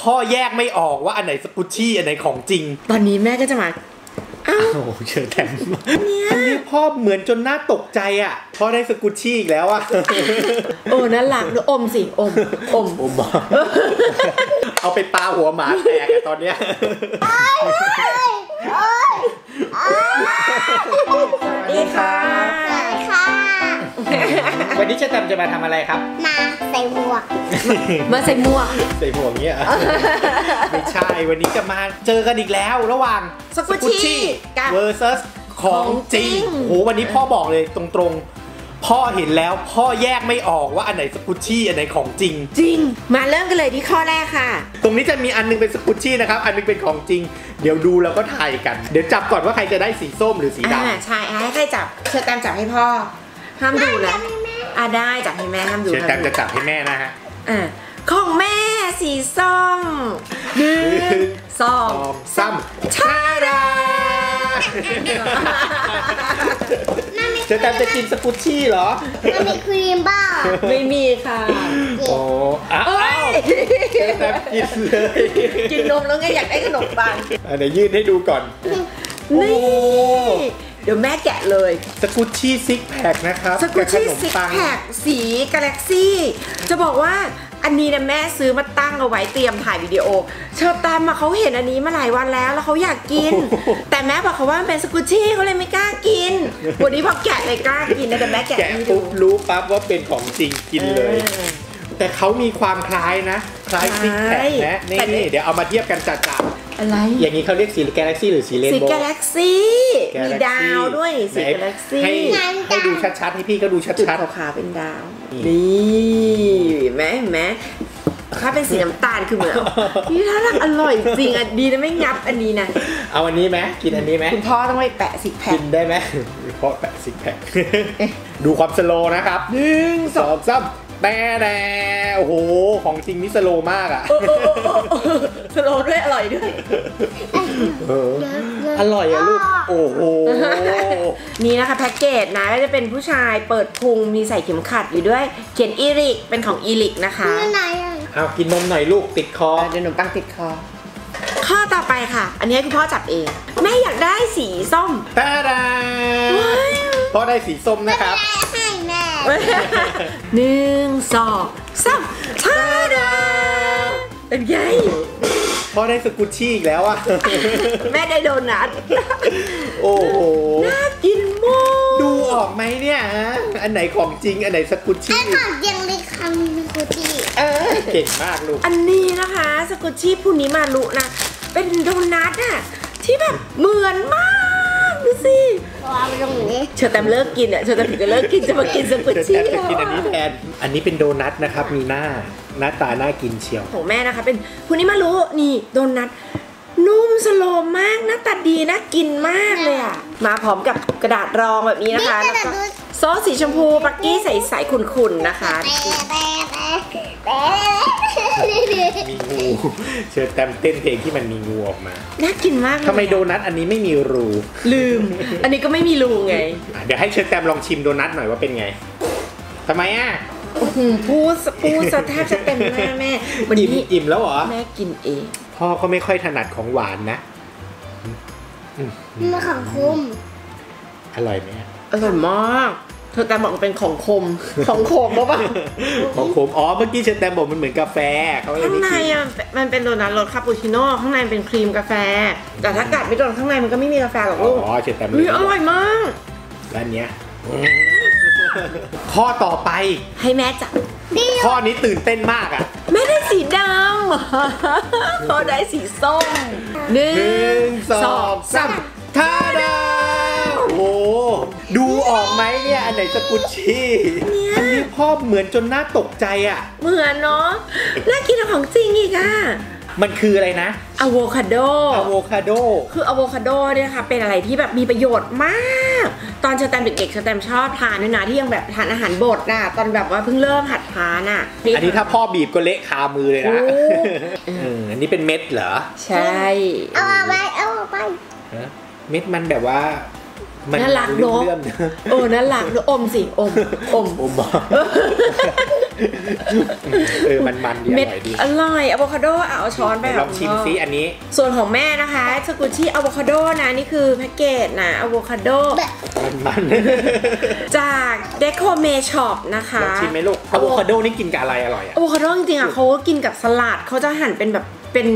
พ่อแยกไม่ออกว่าอันไหนสกุชชี่อันไหนของจริง ตอนนี้แม่ก็จะมาอ้าวโอ้โหเชิญแทนอันนี้พ่อเหมือนจนน่าตกใจอะพ่อได้สกุชชี่อีกแล้วอะโอ้นั่นหลักดูอมสิอมอมโอ้มาเอาไปปาหัวหมาแตกอะตอนเนี้ยดีค่ะสวัสดีค่ะ วันนี้เชอแตมจะมาทำอะไรครับ มาใส่หมวก มาใส่หมวก ใส่หมวกเนี้ยไม่ใช่ วันนี้จะมาเจอกันอีกแล้วระหว่างสกุชชี่กับ versus ของจริงของจริงโหวันนี้พ่อบอกเลยตรงๆ พ่อเห็นแล้วพ่อแยกไม่ออกว่าอันไหนสกุชชี่อันไหนของจริง จริง มาเริ่มกันเลยที่ข้อแรกค่ะ ตรงนี้จะมีอันนึงเป็นสกุชชี่นะครับ อันนึงเป็นของจริง เดี๋ยวดูแล้วก็ทายกัน เดี๋ยวจับก่อนว่าใครจะได้สีส้มหรือสีดอ่าใช่ให้ใครจับเชิญแตมจับให้พ่อ ห้ามดูนะอ่าได้จับให้แม่ห้ามำดูเชิญแตมห้ามดูจะจับให้แม่นะฮะอ่าของแม่สีส้มหนึ่งสอสงองสามชาดาเชิญแตมจะกินสกุชชี่เหรอมันมีครีมบ้าไม่มีค่ะโอ้อ้าวเอ้ยเชิญแตมกินเลยกินนมแล้วไงอยากได้ขนมปังอะเดี๋ยวยืดให้ดูก่อนนี่เดี๋ยวแม่แกะเลย squishy six pack นะครับสกุชชี่บขนมปัง six pack สี galaxy จะบอกว่าอันนี้นะแม่ซื้อมาตั้งเอาไว้เตรียมถ่ายวิดีโอ เชอร์แตมมาเขาเห็นอันนี้มาหลายวันแล้วแล้วเขาอยากกิน แต่แม่บอกเขาว่ามันเป็น squishy เขาเลยไม่กล้ากิน วันนี้พอแกะเลยกล้ากินนะแต่แม่แกะแกะให้ดูปุ๊บรู้ปั๊บว่าเป็นของจริงกินเลยออแต่เขามีความคล้ายนะ คล้าย six pack นะแต่นี่นี่ เดี๋ยวเอามาเทียบกันจัดอะไรๆอย่างนี้เขาเรียกสีแกแล็กซี่หรือสีเรนสีโบว์กาแล็กซี่ Galaxy มีดาวด้วยสีไหนกาแล็กซี่ให้ให้ดูชัดๆให้พี่ก็ดูจุดชัดขาวๆเป็นดาว นี่นี่เห็นไหมเห็นไหมถ้าเป็นสีน้ำตาลคือเหมือนนี่ถ้ารักอร่อยจริงอะดีนะไม่งับอันนี้นะๆเอาอันนี้ไหมกินอันนี้ไหมคุณพ่อต้องไปแปะสิกแพกิคนได้ไหมเพราะแปะซิกแพคดูความสโลว์นะครับหนึ่งสองสาม แต่แต่โอ้โห ของจริงนี่สโลว์มากอะ สโลว์ด้วยอร่อยด้วยเอออร่อยอะลูก โอ้โห นี่นะคะแพ็กเกจนะก็จะเป็นผู้ชายเปิดพุงมีใส่เข็มขัดอยู่ด้วย เขียนอีริก เป็นของอีริกนะคะเมื่อไหร่อะเอากินนมหน่อยลูกติดคอเดี๋ยวหนูปังติดคอ ข้อต่อไปค่ะ อันนี้ให้คุณพ่อจับเอง แม่อยากได้สีส้มตาดาพ่อได้สีส้มนะครับแม่ให้แม่หนึ่งสองสามชาดาเป็นไงพ่อได้สกุชชี่อีกแล้วอะแม่ได้โดนัทโอ้โหน่ากินมากดูออกไหมเนี่ยฮะอันไหนของจริง อันไหนสกุชไอ้ชี่ของยังเล็กคำมีคุกกี้เออเก่งมากลูกอันนี้นะคะสกุชชี่พูนิมารุนะเป็นโดนัทอะที่แบบเหมือนมากดูสิวางตรงนี้ เชอแตมเลิกกินอะเชอแตมถึงจะเลิกกินจะมากินสกุชเดี๋ยวแทชี่นจะแล้วกินอันนี้แทนอันนี้เป็นโดนัทนะครับ มีหน้าหน้าตาน่ากินเชียวของแม่นะคะ เป็นพูนิมารู้นี่โดนัทนุ่มสโลมมากหน้าตาดีน่ากินมากเลยอะมาพร้อมกับกระดาษรองแบบนี้นะคะแล้วก็ซอสสีชมพูปักกี้ใสๆขุ่นๆนะคะ มีงูเชิญแตมเต้นเพลงที่มันมีงูออกมา น่ากินมากเลยทำไมโดนัทอันนี้ไม่มีรู ลืม อันนี้ก็ไม่มีรูไงอะเดี๋ยวให้เชิญแตมลองชิมโดนัทหน่อยว่าเป็นไงทำไมอะอืมพูดพูดสะแทบจะเต็มหน้าแม่ วันอิ่มนี้อิ่มแล้วเหรอ แม่กินเอง พ่อก็ไม่ค่อยถนัดของหวานนะมันของคุมอร่อยไหมอร่อยมาก เธอแต่บอกว่าเป็นของคม ของขมหรือเปล่าของผมอ๋อเมื่อกี้เชนแตมบอกมันเหมือนกาแฟเขาเลยข้างไม่ในกินอะมันเป็นโดนัทรสคาปูชิโน่ข้างในเป็นครีมกาแฟ แต่ถ้ากัดไม่โดนข้างในมันก็ไม่มีกาแฟหรอกลูกอ๋อเชนแตมอุ้ยอร่อยมาก ร้านเนี้ยข้อต่อไป ให้แม่จับข้อนี้ตื่นเต้นมากอะแม่ได้สีดำพอได้สีส้มหนึ่หนึ่งสองสามท่าดาวโอ้โหดู ออกไหมเนี่ยอันไหนสกุชชี่อันนี้พ่อเหมือนจนน่าตกใจอะ เหมือนเนาะน่ากินกว่าของจริงอีกอะมันคืออะไรนะอะโวคาโดอะโวคาโด คืออะโวคาโดเนี่ยนะคะเป็นอะไรที่แบบมีประโยชน์มาก ตอนเชอแตมเด็กๆเชอแตมชอบทานด้วยนะที่ยังแบบทานอาหารบดน่ะ ตอนแบบว่าเพิ่งเริ่มหัดทานอะ อันนี้ถ้าพ่อบีบก็เละคามือเลยนะโอ้เอออันนี้เป็นเม็ดเหรอ ใช่ เอาเอาไปเอาเอาไปฮะเม็ดมันแบบว่ามั น่ารักเนอะเลื่อมโอ้นั่นหลักดูอมสิอมอมๆอมบอกเออมันๆดีอเม็ดร่อยดีอร่อยอะโวคาโดอะเอาช้อนไปลองชิมซิอันนี้ ส่วนของแม่นะคะสกุชชี่อะโวคาโดนะนี่คือแพ็กเกจนะอะโวคาโดมันจาก Deco m a Shop นะคะๆลองชิมไหมลูกอะโวคาโดนี่กินกับอะไรอร่อยอะอะโวคาโดจริงๆอะเขาก็กินกับสลัดเขาจะหั่นเป็นแบบ เป็น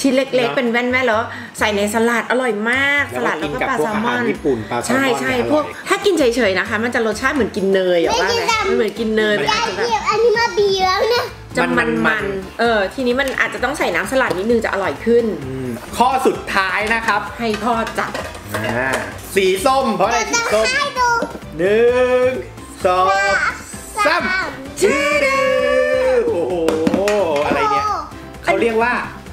ชิ้นเล็กเนอะๆเป็นแว่นๆแล้วใส่ในสลัดอร่อยมากแล้สวก็ลัดแล้วก็กินกับปลาพวกแซลมอนอาหารญี่ปุ่นปลาแซลมอนใช่ใช่เนี่ยอร่อยพวกถ้ากินเฉยๆนะคะ มันจะรสชาติเหมือนกินเนยอะว่าไหมมันเหมือนกินเนยมันยาอาจยจะแบบเก็บอันนี้มาบีแล้วเนี่ยจะมัมันนๆมันๆเออ ทีนี้มันอาจจะต้องใส่น้ำสลัดนิดนึงจะอร่อยขึ้นอืมข้อสุดท้ายนะครับ ให้พ่อจับอ่าสีส้ม เพราะอะไรสีจะส้มให้ดูหนึ่งสองสามชื่อดือโอ้โห อะไรเนี่ย เขาเรียกว่า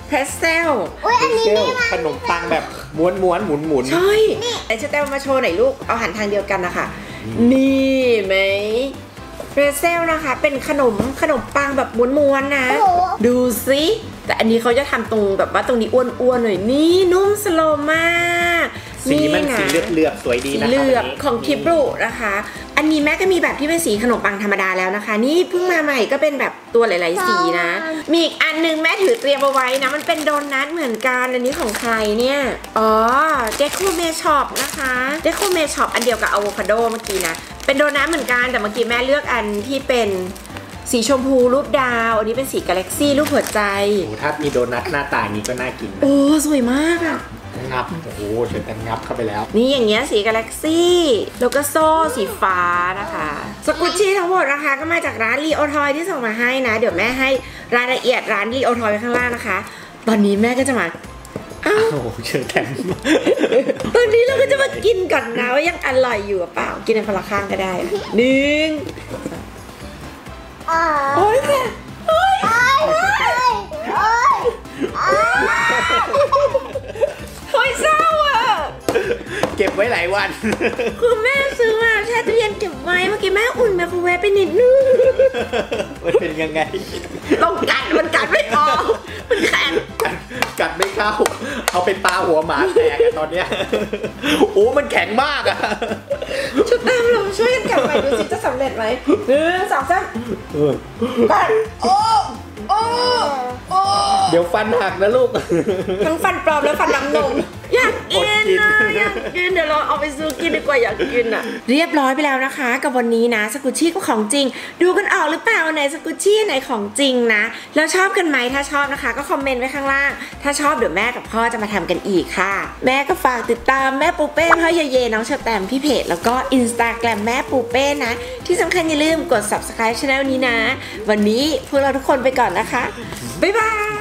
เพรสเซลอุ้ยอันนี้เซลไม่มาขนมปังแบบม้วนม้วนๆหมุนหมุนใช่ไอ้ชะแตมมาโชว์หน่อยลูก เอาหันทางเดียวกันนะคะ นี่ไหมเพรสเซลนะคะ เป็นขนมขนมปังแบบม้วนๆนะโอ้โหดูสิแต่อันนี้เขาจะทำตรงแบบว่าตรงนี้อ้วนๆหน่อยนี่นุ่มสโลว์มาก สีมันนะสีเลือดเลือบๆสวยดีสีนะครับเหลือบนนี้ของทิบรุนะคะ อันนี้แม่ก็มีแบบที่เป็นสีขนมปังธรรมดาแล้วนะคะ นี่เพิ่งมาใหม่ก็เป็นแบบตัวหลาย ๆ สีนะ มีอีกอันหนึ่งแม่ถือเตรียมเอาไว้นะมันเป็นโดนัทเหมือนกันอันนี้ของใครเนี่ยอ๋อเดโคเมช็อปนะคะเดโคเมช็อปอันเดียวกับอะโวคาโดเมื่อกี้นะเป็นโดนัทเหมือนกันแต่เมื่อกี้แม่เลือกอันที่เป็นสีชมพูรูปดาว อันนี้เป็นสี galaxy รูปหัวใจโอ้โหถ้ามีโดนัทหน้าตาอย่างนี้ก็น่ากินนะโอ้สวยมากอะ งับ โอ้โหเชิญกันงับเข้าไปแล้ว นี่อย่างเงี้ยสีกาแล็กซี่ แล้วก็โซ่สีฟ้านะคะ สกุชชี่ทั้งหมดนะคะ ก็มาจากร้านรีโอทอยที่ส่งมาให้นะ เดี๋ยวแม่ให้รายละเอียดร้านรีโอทอยไว้ข้างล่างนะคะ ตอนนี้แม่ก็จะมาอ้าวโอ้โหเชิญกันตอนนี้เราก็จะมากินก่อนนะว่ายังอร่อยอยู่หรือเปล่า กินในคนละข้างก็ได้หนึ่งอ๋อโอ้ยค่ะโอ้ย ไว้หลายวัน คือแม่ซื้อมาแช่ตู้เย็นเก็บไว้เมื่อกี้แม่อุ่นไมโครเวฟไปนิดนึงมันเป็นยังไง ต้องกัดมันกัดไม่ออกมันแข็งกัดกัดไม่เข้า เอาเป็นปลาหัวหมาแตกอะตอนเนี้ยโอ้มันแข็งมากอะชุดตามเราช่วยกันกลับไปดูสิจะสำเร็จไหมหนึ่งสองสามกัดโอ้โอ้โอ้เดี๋ยวฟันหักนะลูก ทั้งฟันปลอมและฟันน้ำนมอยากกินอด กินนะอยากกินเดี๋ยวเราเอาไปซื้อกินดีกว่าอยากกินอะ เรียบร้อยไปแล้วนะคะ กับวันนี้นะสกุชชี่ก็ของจริง ดูกันออกหรือเปล่าไหนสกุชชี่ไหนของจริงนะ แล้วชอบกันไหมถ้าชอบนะคะ ก็คอมเมนต์ไว้ข้างล่าง ถ้าชอบเดี๋ยวแม่กับพ่อจะมาทำกันอีกค่ะ แม่ก็ฝากติดตามแม่ปูเป้พ่อเยเยน้องเชอแตมพี่เพจแล้วก็อินสตาแกรมแม่ปูเป้นะ ที่สำคัญอย่าลืมกด subscribe channel นี้นะ วันนี้พวกเราทุกคนไปก่อนนะคะบ๊ายบาย